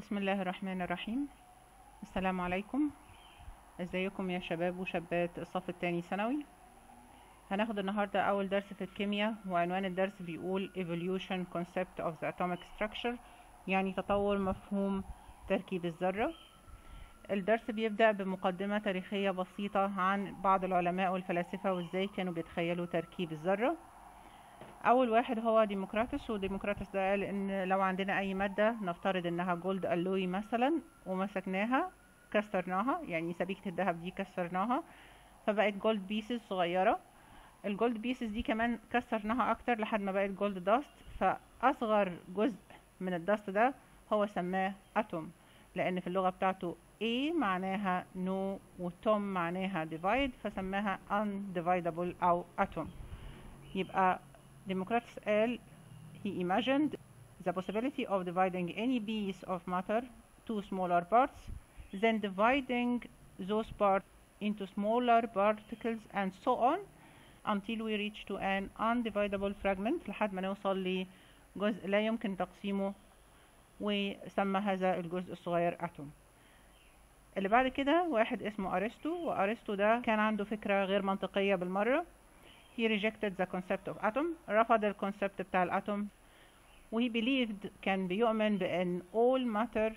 بسم الله الرحمن الرحيم. السلام عليكم. ازيكم يا شباب وشابات الصف الثاني ثانوي؟ هناخد النهاردة أول درس في الكيمياء وعنوان الدرس بيقول Evolution Concept of the Atomic Structure يعني تطور مفهوم تركيب الذرة. الدرس بيبدأ بمقدمة تاريخية بسيطة عن بعض العلماء والفلاسفة وإزاي كانوا بيتخيلوا تركيب الذرة. أول واحد هو ديموكراتس وديموكراتس ده قال إن لو عندنا أي مادة نفترض إنها gold alloy مثلا ومسكناها كسرناها يعني سبيكة الذهب دي كسرناها فبقت gold pieces صغيرة. ال gold pieces دي كمان كسرناها أكتر لحد ما بقت gold dust فأصغر جزء من ال dust ده هو سماه atom لأن في اللغة بتاعته A معناها no وتوم معناها divide فسماها indivisible أو atom. يبقى Democritus قال he imagined the possibility of dividing any piece of matter to smaller parts, then dividing those parts into smaller particles and so on until we reach to an undividable fragment لحد ما نوصل لجزء لا يمكن تقسيمه وسمى هذا الجزء الصغير أتوم اللي بعد كده واحد اسمه أرسطو وأرسطو ده كان عنده فكرة غير منطقية بالمرة he rejected the concept of atom رفض الكونسبت بتاع الاتوم we believed كان بيؤمن بان all matter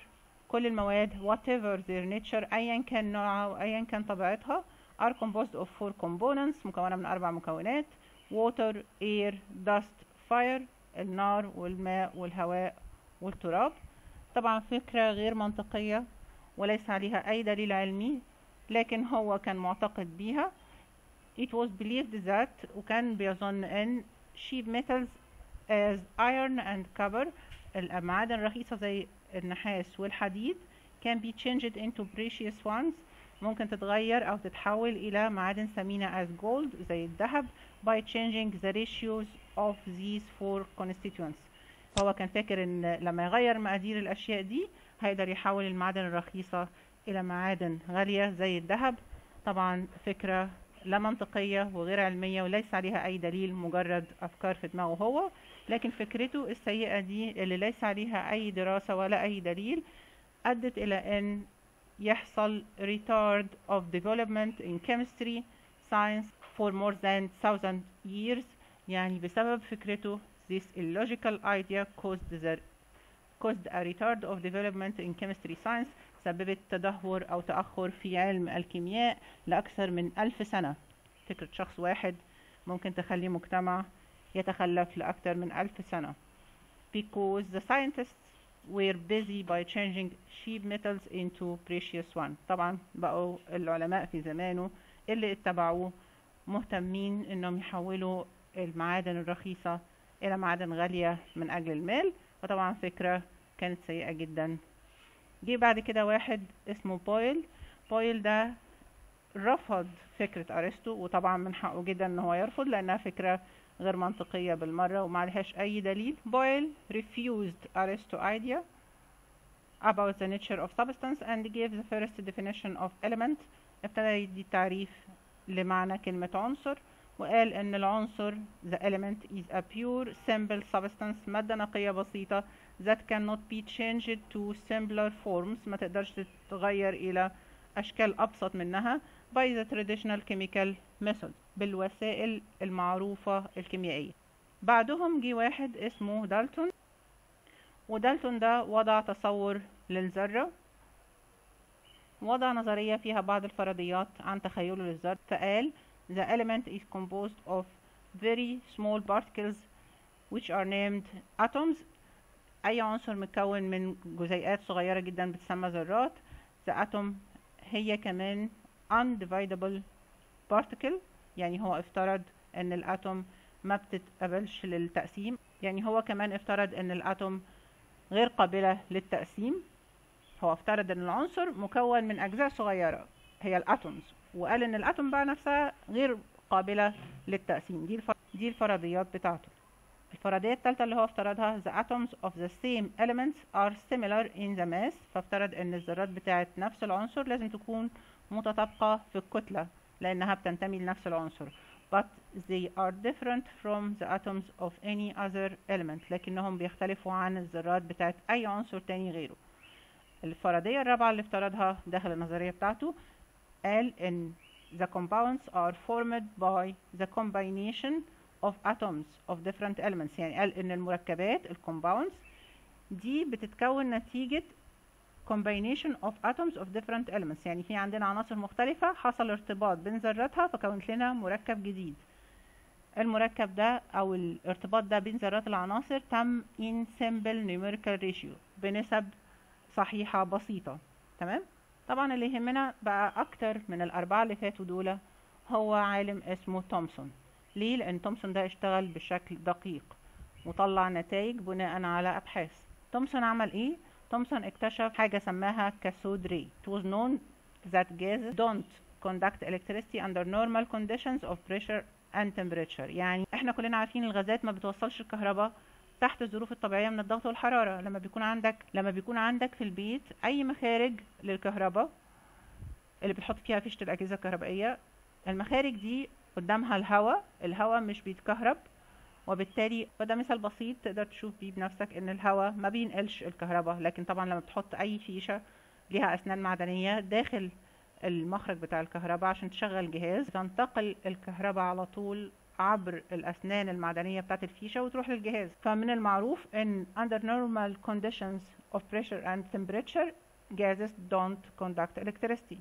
كل المواد whatever their nature ايا كان نوعها وايا كان طبيعتها. Are composed of four components مكونة من أربع مكونات water air dust fire النار والماء والهواء والتراب. طبعا فكرة غير منطقية وليس عليها أي دليل علمي لكن هو كان معتقد بيها. It was believed that وكان بيظن ان sheet metals as iron and copper المعادن الرخيصة زي النحاس والحديد can be changed into precious ones. ممكن تتغير أو تتحول إلى معادن ثمينة as gold زي الذهب by changing the ratios of these four constituents. فهو كان فاكر إن لما يغير مقادير الأشياء دي هيقدر يحول المعادن الرخيصة إلى معادن غالية زي الذهب. طبعا فكرة لا منطقية وغير علمية وليس عليها أي دليل مجرد أفكار في دماغه هو لكن فكرته السيئة دي اللي ليس عليها أي دراسة ولا أي دليل أدت إلى أن يحصل retard of development in chemistry science for more than thousand years يعني بسبب فكرته this illogical idea caused the caused a retard of development in chemistry science سببت تدهور أو تأخر في علم الكيمياء لأكثر من ألف سنة. فكرة شخص واحد ممكن تخلي مجتمع يتخلف لأكثر من ألف سنة. Because the scientists were busy by changing cheap metals into precious ones طبعا بقوا العلماء في زمانه اللي اتبعوه مهتمين إنهم يحولوا المعادن الرخيصة إلى معادن غالية من أجل المال. وطبعا فكرة كانت سيئة جدا. جه بعد كده واحد اسمه بويل. بويل ده رفض فكرة أرسطو وطبعا من حقه جدا إن هو يرفض لأنها فكرة غير منطقية بالمرة ومعلهاش أي دليل. بويل refused Aristotle's idea about the nature of substance and gave the first definition of element. ابتدى يدي تعريف لمعنى كلمة عنصر وقال إن العنصر the element is a pure simple substance مادة نقية بسيطة that cannot be changed to simpler forms. ما تقدرش تتغير إلى أشكال أبسط منها by the traditional chemical method بالوسائل المعروفة الكيميائية. بعدهم جه واحد اسمه دالتون. ودالتون ده وضع تصور للذرة. وضع نظرية فيها بعض الفرضيات عن تخيله للذرة. فقال the element is composed of very small particles which are named atoms أي عنصر متكون من جزيئات صغيرة جدا بتسمى ذرات the atom هي كمان undividable particle يعني هو افترض إن الأتوم ما بتتقبلش للتقسيم يعني هو كمان افترض إن الأتوم غير قابلة للتقسيم. هو افترض إن العنصر مكون من أجزاء صغيرة هي الأتومز وقال إن الأتوم بقى نفسها غير قابلة للتقسيم. دي الفرضيات بتاعته. الفرضية الثالثة اللي هو افترضها the atoms of the same elements are similar in the mass. فافترض إن الذرات بتاعت نفس العنصر لازم تكون متطابقة في الكتلة لأنها بتنتمي لنفس العنصر. But they are different from the atoms of any other element لكنهم بيختلفوا عن الذرات بتاعت أي عنصر تاني غيره. الفرضية الرابعة اللي افترضها داخل النظرية بتاعته قال إن the compounds are formed by the combination of atoms of different elements. يعني قال إن المركبات ال compounds دي بتتكون نتيجة combination of atoms of different elements. يعني في عندنا عناصر مختلفة حصل ارتباط بين ذراتها فكونت لنا مركب جديد. المركب ده أو الارتباط ده بين ذرات العناصر تم in simple numerical ratio بنسب صحيحة بسيطة. تمام؟ طبعا اللي يهمنا بقى أكتر من الأربعة اللي فاتوا دول هو عالم اسمه تومسون ليه لأن تومسون ده اشتغل بشكل دقيق وطلع نتائج بناء على أبحاث. تومسون عمل إيه؟ تومسون اكتشف حاجة سماها كاثود ري. It was known that gases don't conduct electricity under normal conditions of pressure and temperature. يعني إحنا كلنا عارفين الغازات ما بتوصلش الكهرباء تحت الظروف الطبيعية من الضغط والحرارة. لما بيكون عندك لما بيكون عندك في البيت أي مخارج للكهرباء اللي بتحط فيها فيشة الأجهزة الكهربائية المخارج دي قدامها الهواء. الهواء مش بيتكهرب وبالتالي وده مثال بسيط تقدر تشوف بيه بنفسك إن الهواء ما بينقلش الكهرباء لكن طبعا لما بتحط أي فيشة ليها أسنان معدنية داخل المخرج بتاع الكهرباء عشان تشغل جهاز تنتقل الكهرباء على طول عبر الأسنان المعدنية بتاعت الفيشة وتروح للجهاز. فمن المعروف إن under normal conditions of pressure and temperature gases don't conduct electricity.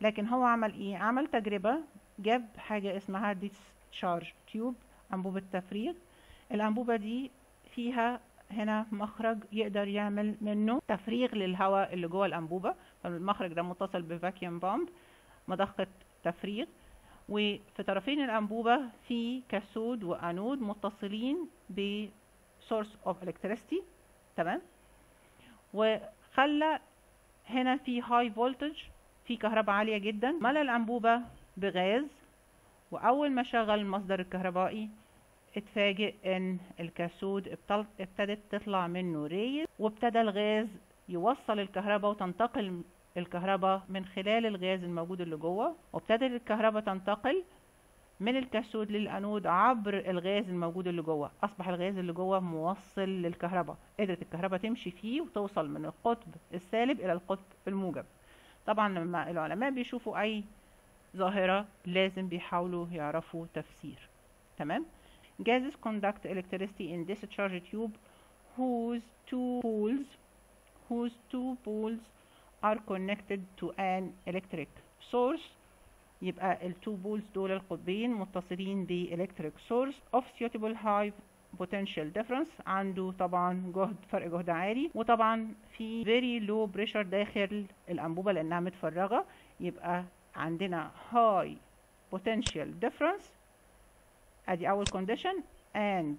لكن هو عمل إيه؟ عمل تجربة جاب حاجة اسمها discharge tube أنبوبة تفريغ. الأنبوبة دي فيها هنا مخرج يقدر يعمل منه تفريغ للهواء اللي جوه الأنبوبة. فالمخرج ده متصل بفاكيوم بامب مضخة تفريغ. وفي طرفين الأنبوبة في كاثود وأنود متصلين ب source of electricity. تمام؟ وخلى هنا في high voltage في كهرباء عالية جدا. ملى الأنبوبة بغاز وأول ما شغل المصدر الكهربائي اتفاجئ إن الكاثود ابتدت تطلع منه ريز وابتدى الغاز يوصل الكهرباء وتنتقل الكهرباء من خلال الغاز الموجود اللي جوه وابتدت الكهرباء تنتقل من الكاثود للأنود عبر الغاز الموجود اللي جوه. أصبح الغاز اللي جوه موصل للكهرباء. قدرت الكهرباء تمشي فيه وتوصل من القطب السالب إلى القطب الموجب. طبعا لما العلماء بيشوفوا أي ظاهرة لازم بيحاولوا يعرفوا تفسير تمام gases conduct electricity in discharge tube whose two poles whose two poles are connected to an electric source يبقى ال two poles دول القطبين متصلين ب electric source of suitable high potential difference عنده طبعا جهد فرق جهد عالي وطبعا في very low pressure داخل الأنبوبة لأنها متفرغة يبقى عندنا high potential difference. ادي أول condition. And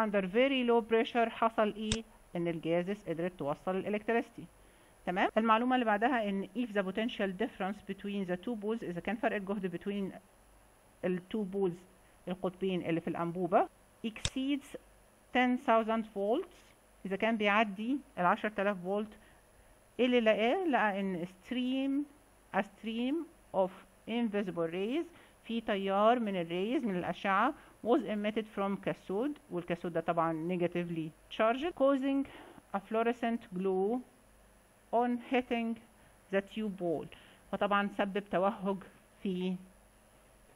under very low pressure حصل إيه؟ إن الجازس قدرت توصل الالكتريستي تمام؟ المعلومة اللي بعدها إن if the potential difference between the two poles إذا كان فرق الجهد between ال two poles القطبين اللي في الأنبوبة exceeds 10,000 volts. إذا كان بيعدي ال 10000 فولت إيه اللي لقاه لقى إن stream a stream of invisible rays في تيار من الريز من الأشعة was emitted from cathode والكاثود ده طبعا negatively charged causing a fluorescent glow on hitting the tube wall فطبعا سبب توهج في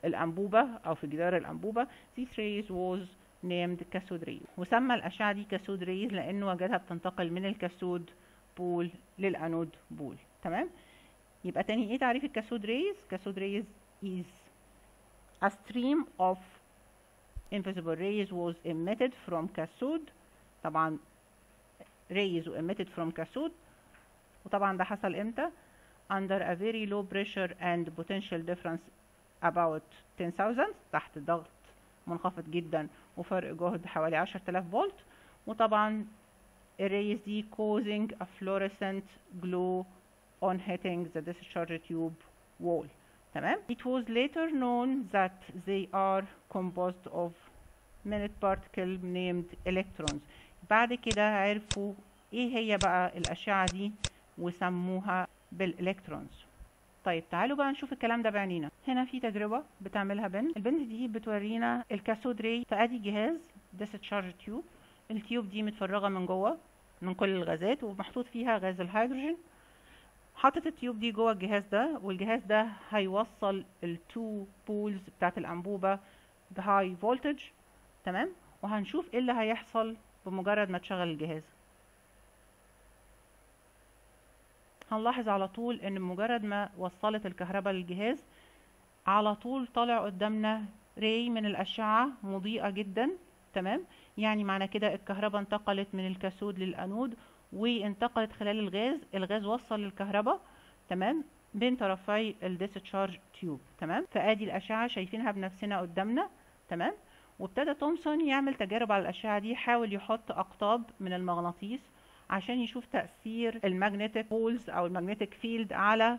الأنبوبة أو في جدار الأنبوبة this rays was named cathode rays وسمى الأشعة دي cathode rays لأنه وجدها بتنتقل من الكاثود pole لل anode pole تمام يبقى تاني إيه تعريف ال cathode rays cathode rays is a stream of invisible rays was emitted from cathode طبعا rays emitted from cathode وطبعا ده حصل إمتى under a very low pressure and potential difference about 10,000 تحت ضغط منخفض جدا وفرق جهد حوالي 10000 فولت وطبعا ال rays دي causing a fluorescent glow on hitting the discharge tube wall. تمام it was later known that they are composed of minute particle named electrons. بعد كده عرفوا إيه هي بقى الأشعة دي وسموها بال electrons. طيب تعالوا بقى نشوف الكلام ده بعينينا هنا في تجربة بتعملها بنت البنت دي بتورينا ال cathode ray فادي جهاز. Discharge tube ال tube دي متفرغة من جوه من كل الغازات ومحطوط فيها غاز الهيدروجين. حاطط ال tube دي جوه الجهاز ده والجهاز ده هيوصل ال two poles بتاعت الأنبوبة ب high voltage تمام؟ وهنشوف إيه اللي هيحصل بمجرد ما تشغل الجهاز. هنلاحظ على طول إن مجرد ما وصلت الكهرباء للجهاز على طول طالع قدامنا ray من الأشعة مضيئة جدا تمام؟ يعني معنى كده الكهرباء انتقلت من ال cathode لل anode وانتقلت خلال الغاز الغاز وصل الكهرباء تمام؟ بين طرفي ال discharge tube تمام؟ فآدي الأشعة شايفينها بنفسنا قدامنا تمام؟ وابتدى تومسون يعمل تجارب على الأشعة دي حاول يحط أقطاب من المغناطيس عشان يشوف تأثير ال magnetic poles أو ال magnetic field على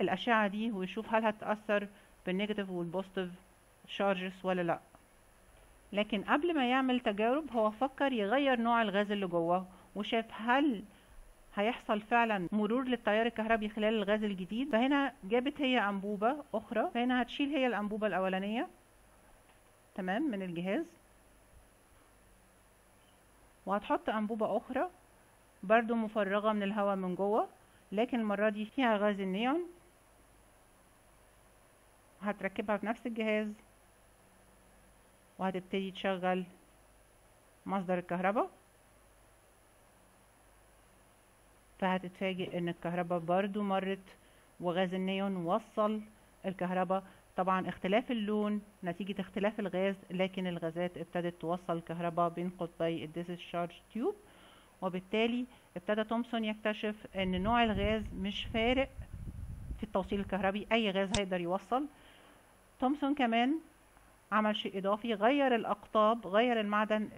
الأشعة دي ويشوف هل هتأثر بال negative وال positive charges ولا لأ. لكن قبل ما يعمل تجارب هو فكر يغير نوع الغاز اللي جوه وشاف هل هيحصل فعلا مرور للتيار الكهربي خلال الغاز الجديد. فهنا جابت هي أنبوبة أخرى. فهنا هتشيل هي الأنبوبة الأولانية. تمام من الجهاز. وهتحط أنبوبة أخرى برضو مفرغة من الهواء من جوه لكن المرة دي فيها غاز النيون. هتركبها في نفس الجهاز. وهتبتدي تشغل مصدر الكهرباء. فهتتفاجئ إن الكهرباء برضو مرت وغاز النيون وصل الكهرباء. طبعا اختلاف اللون نتيجة اختلاف الغاز لكن الغازات ابتدت توصل الكهرباء بين قطبي ال discharge tube. وبالتالي ابتدى تومسون يكتشف إن نوع الغاز مش فارق في التوصيل الكهربي أي غاز هيقدر يوصل. تومسون كمان عمل شيء إضافي غير الأقطاب غير المعدن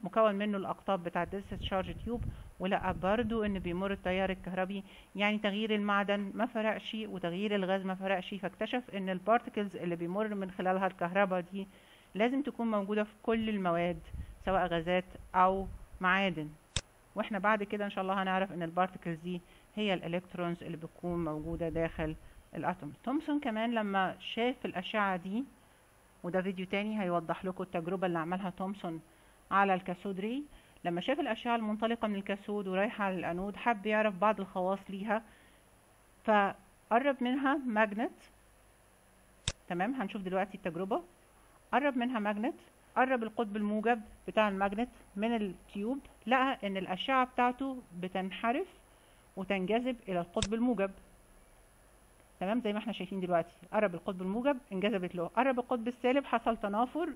المكون منه الأقطاب بتاع ال discharge tube. ولقى برضو إن بيمر التيار الكهربي يعني تغيير المعدن ما فرقش وتغيير الغاز ما فرقش. فاكتشف إن ال particles اللي بيمر من خلالها الكهرباء دي لازم تكون موجودة في كل المواد سواء غازات أو معادن. وإحنا بعد كده إن شاء الله هنعرف إن ال particles دي هي ال electrons اللي بتكون موجودة داخل ال atom. تومسون كمان لما شاف الأشعة دي وده فيديو تاني هيوضح لكم التجربة اللي عملها تومسون على ال cathode ray لما شاف الأشعة المنطلقة من ال cathode ورايحة على الأنود حب يعرف بعض الخواص ليها. فقرب منها magnet. تمام هنشوف دلوقتي التجربة. قرب منها magnet قرب القطب الموجب بتاع ال magnet من ال tube لقى إن الأشعة بتاعته بتنحرف وتنجذب إلى القطب الموجب. تمام زي ما إحنا شايفين دلوقتي. قرب القطب الموجب انجذبت له. قرب القطب السالب حصل تنافر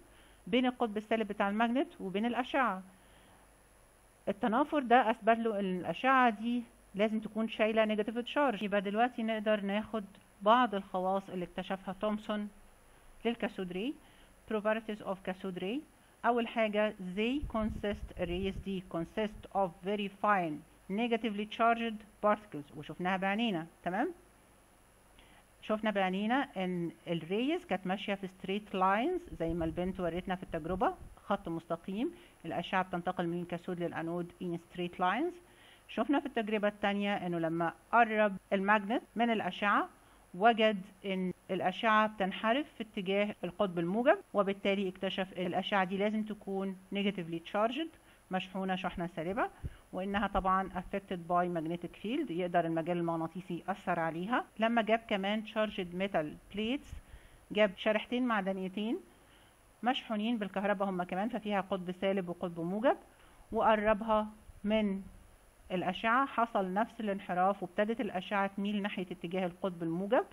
بين القطب السالب بتاع ال magnet وبين الأشعة. التنافر ده أثبت له إن الأشعة دي لازم تكون شايلة negative charge يبقى دلوقتي نقدر ناخد بعض الخواص اللي اكتشفها تومسون لل cathode ray properties of ray أول حاجة they consist rays دي consist of very fine negatively charged particles. وشفناها بعينينا تمام؟ شفنا بعينينا إن ال rays كانت ماشية في straight lines زي ما البنت وريتنا في التجربة. خط مستقيم. الأشعة بتنتقل من الكاثود للأنود in straight lines. شفنا في التجربة الثانية إنه لما قرب الماجنت من الأشعة وجد إن الأشعة بتنحرف في اتجاه القطب الموجب وبالتالي اكتشف الأشعة دي لازم تكون negatively charged مشحونة شحنة سالبة وإنها طبعا affected by magnetic field يقدر المجال المغناطيسي يأثر عليها. لما جاب كمان charged metal plates جاب شريحتين معدنيتين مشحونين بالكهرباء هم كمان ففيها قطب سالب وقطب موجب وقربها من الأشعة. حصل نفس الانحراف وابتدت الأشعة تميل ناحية اتجاه القطب الموجب.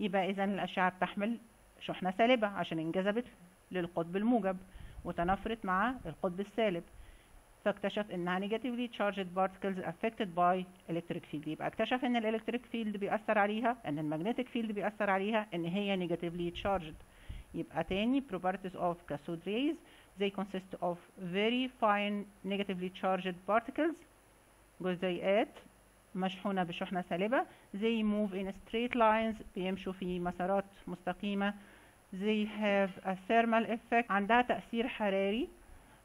يبقى إذا الأشعة بتحمل شحنة سالبة عشان انجذبت للقطب الموجب وتنافرت مع القطب السالب. فاكتشف إنها negatively charged particles affected by electric field. يبقى اكتشف إن ال electric field بيأثر عليها إن ال magnetic field بيأثر عليها إن هي negatively charged. يبقى تاني properties of cathode rays they consist of very fine negatively charged particles جزيئات مشحونة بشحنة سالبة they move in straight lines بيمشوا في مسارات مستقيمة they have a thermal effect عندها تأثير حراري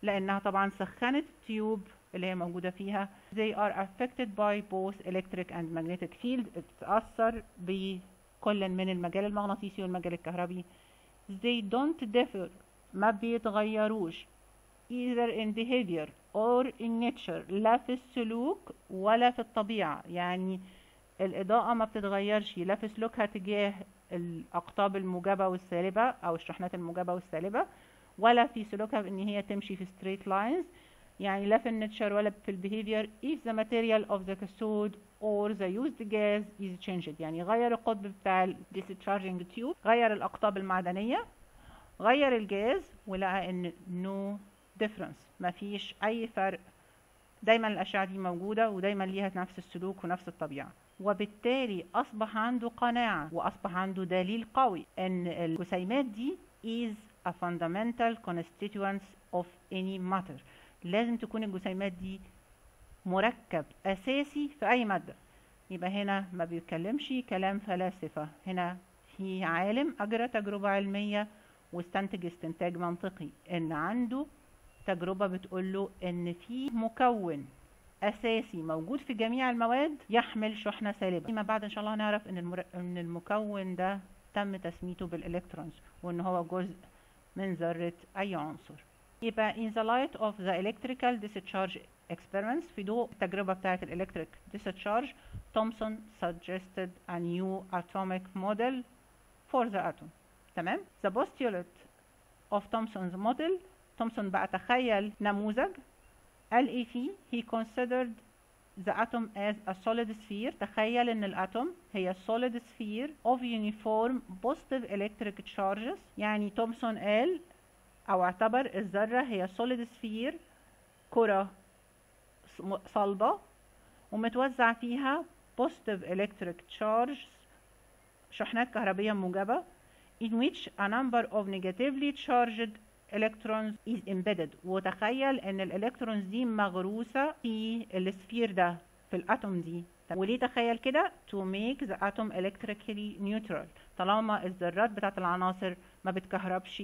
لأنها طبعا سخنت التيوب اللي هي موجودة فيها they are affected by both electric and magnetic field بتتأثر بكل من المجال المغناطيسي والمجال الكهربي they don't differ. ما بيتغيروش. Either in behavior or in nature. لا في السلوك ولا في الطبيعة. يعني الإضاءة ما بتتغيرش. لا في سلوكها تجاه الأقطاب الموجبة والسالبة أو الشحنات الموجبة والسالبة ولا في سلوكها بإن هي تمشي في straight lines. يعني لا في النتشر ولا في البيهيفير if the material of the cathode or the used gas is changed. يعني غير القطب بتاع ال discharging tube غير الأقطاب المعدنية غير الجاز ولقى ان no difference. مفيش أي فرق. دايما الأشعة دي موجودة ودايما ليها نفس السلوك ونفس الطبيعة. وبالتالي أصبح عنده قناعة وأصبح عنده دليل قوي أن الجسيمات دي is a fundamental constituents of any matter. لازم تكون الجسيمات دي مركب أساسي في أي مادة. يبقى هنا ما بيتكلمش كلام فلاسفة. هنا في عالم أجرى تجربة علمية واستنتج استنتاج منطقي. إن عنده تجربة بتقوله إن في مكون أساسي موجود في جميع المواد يحمل شحنة سالبة. فيما بعد إن شاء الله هنعرف إن, المر... إن المكون ده تم تسميته بالإلكترونز وإن هو جزء من ذرة أي عنصر. يبقى in the light of the electrical discharge experiments في ضوء التجربة بتاعة الإلكتريك discharge تومسون suggested a new atomic model for the atom تمام the postulate of Thomson's model تومسون بقى تخيل نموذج قال إيه فيه he considered the atom as a solid sphere تخيل ان الاتوم هي solid sphere of uniform positive electric charges يعني تومسون قال أو أعتبر الذرة هي solid sphere كرة صلبة ومتوزع فيها positive electric charges شحنات كهربية موجبة in which a number of negatively charged electrons is embedded. وتخيل إن الالكترونز دي مغروسة في السفير ده في الأتوم دي. وليه تخيل كده؟ to make the atom electrically neutral. طالما الذرات بتاعت العناصر ما بتكهربش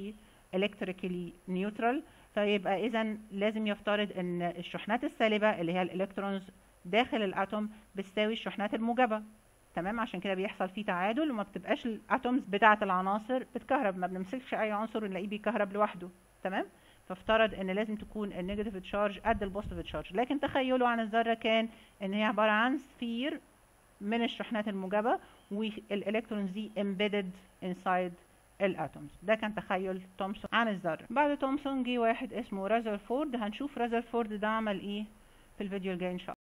electrically neutral. فيبقى اذا لازم يفترض إن الشحنات السالبة اللي هي ال electrons داخل ال atom بتساوي الشحنات الموجبة. تمام؟ عشان كده بيحصل فيه تعادل وما بتبقاش ال atoms بتاعة العناصر بتكهرب ما بنمسكش أي عنصر ونلاقيه بيكهرب لوحده. تمام؟ فافترض إن لازم تكون ال negative charge قد ال positive charge لكن تخيله عن الذرة كان إن هي عبارة عن sphere من الشحنات الموجبة وال electrons دي embedded inside الاتومز. ده كان تخيل تومسون عن الذرة. بعد تومسون جه واحد اسمه رازرفورد هنشوف رازرفورد ده عمل إيه في الفيديو الجاي إن شاء الله.